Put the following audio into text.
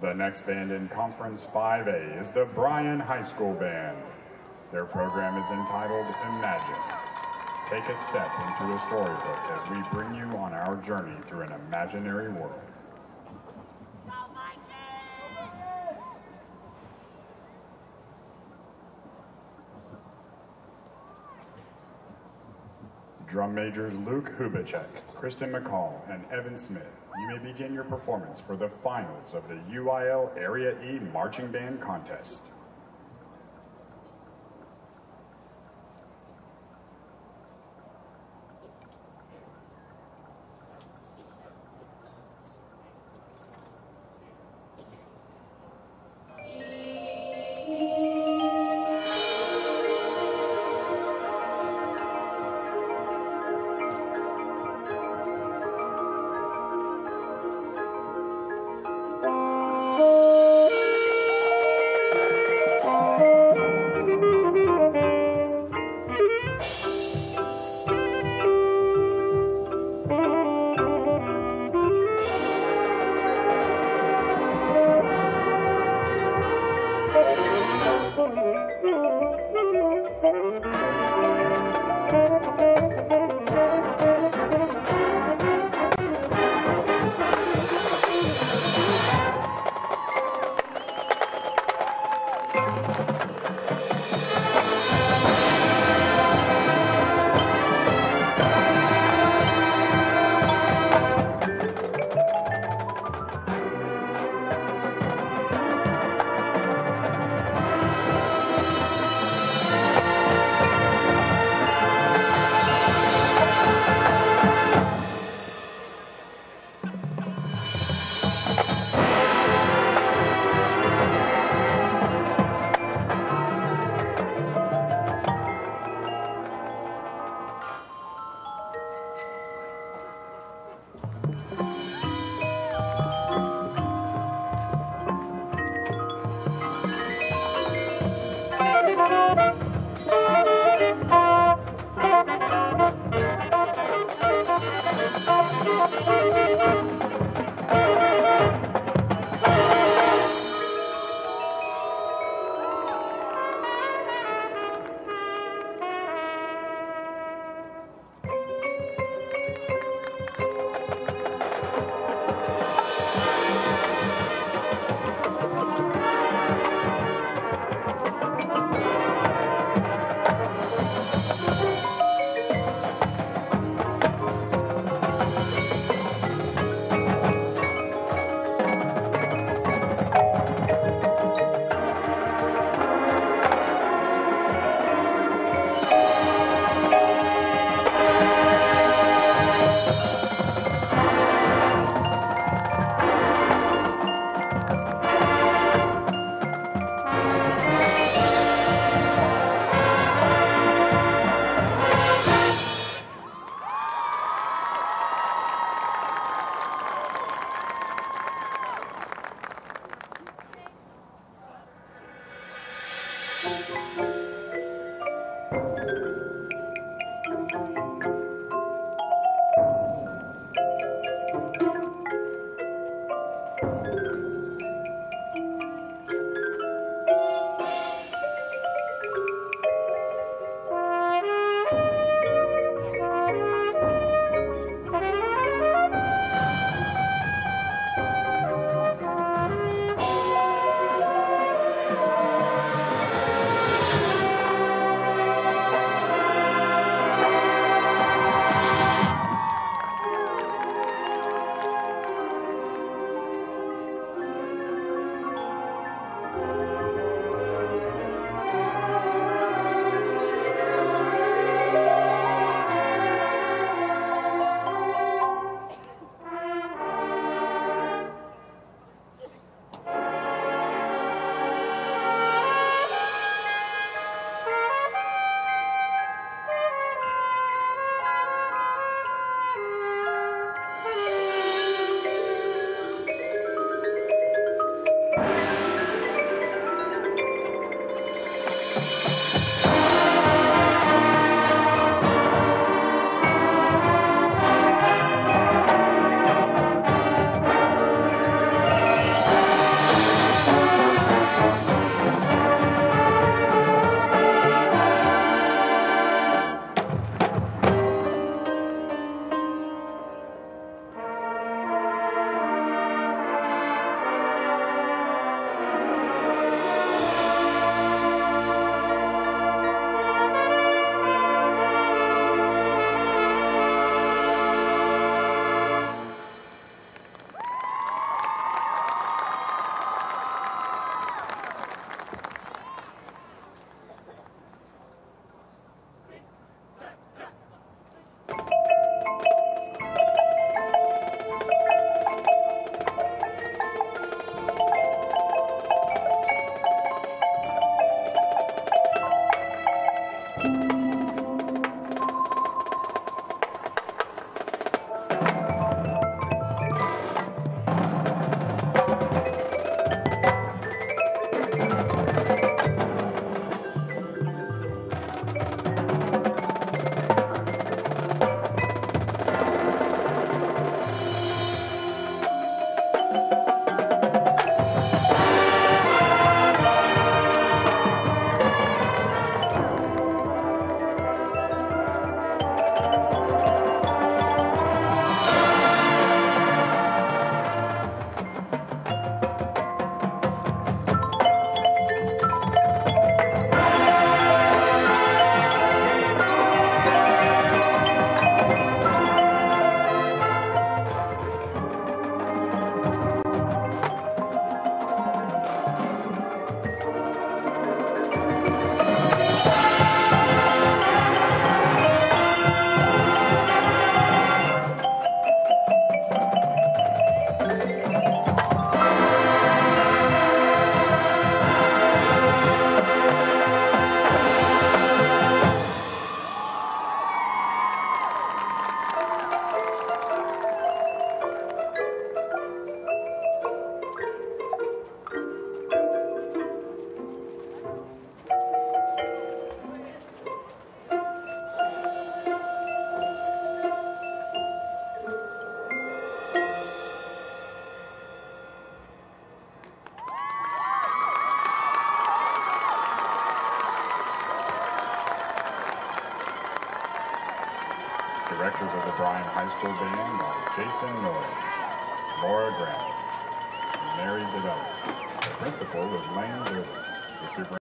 The next band in Conference 5A is the Bryan High School Band. Their program is entitled Imagine. Take a step into a storybook as we bring you on our journey through an imaginary world. Drum majors Luke Hubacek, Kristen McCall, and Evan Smith, you may begin your performance for the finals of the UIL Area E Marching Band Contest. Thank you. Thank you. Directors of the Bryan High School Band are Jason Noyes, Laura and Mary DeVellis. The principal is Lane Lilly.